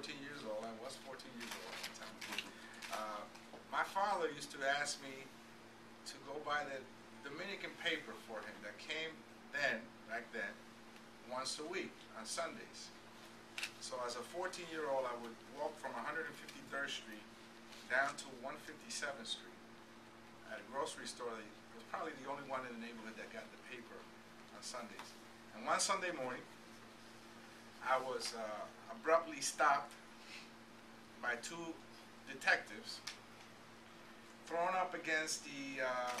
14 years old. I was 14 years old at the time. Uh, my father used to ask me to go buy the Dominican paper for him that came then, back then, once a week on Sundays. So as a 14-year-old, I would walk from 153rd Street down to 157th Street at a grocery store. that was probably the only one in the neighborhood that got the paper on Sundays. And one Sunday morning, I was uh, abruptly stopped by two detectives, thrown up against the uh,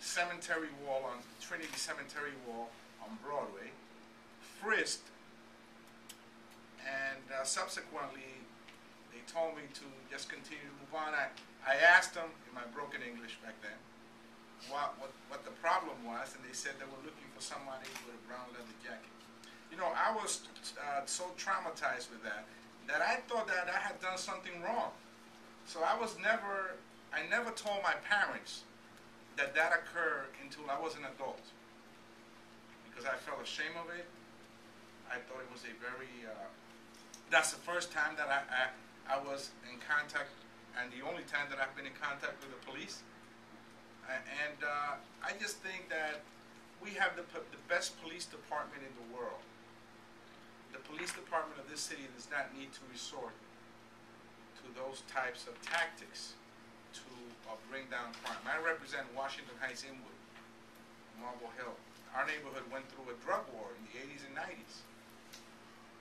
cemetery wall on Trinity Cemetery wall on Broadway, frisked, and uh, subsequently they told me to just continue to move on. I, I asked them in my broken English back then what, what, what the problem was, and they said they were looking for somebody with a brown leather jacket. You know, I was uh, so traumatized with that that I thought that I had done something wrong. So I was never, I never told my parents that that occurred until I was an adult. Because I felt ashamed of it. I thought it was a very, uh, that's the first time that I, I, I was in contact, and the only time that I've been in contact with the police. And uh, I just think that we have the, the best police department in the world. The police department of this city does not need to resort to those types of tactics to uh, bring down crime. I represent Washington Heights Inwood, Marble Hill. Our neighborhood went through a drug war in the 80s and 90s.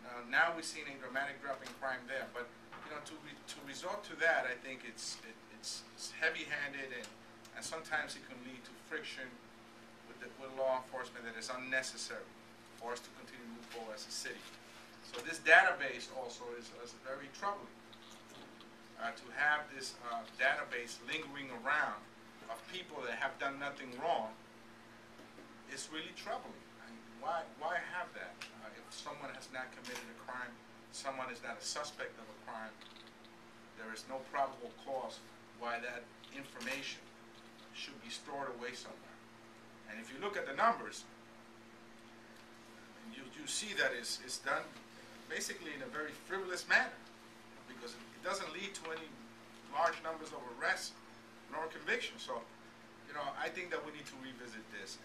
Uh, now we're seeing a dramatic drop in crime there, but you know, to re- to resort to that, I think it's it, it's, it's heavy-handed and and sometimes it can lead to friction with the, with law enforcement that is unnecessary for us to continue to move forward as a city. So this database also is, is very troubling. Uh, to have this uh, database lingering around of people that have done nothing wrong is really troubling. I mean, why, why have that? Uh, if someone has not committed a crime, someone is not a suspect of a crime, there is no probable cause why that information should be stored away somewhere. And if you look at the numbers, you, see that it's, it's done basically in a very frivolous manner because it doesn't lead to any large numbers of arrests nor convictions. So, you know, I think that we need to revisit this.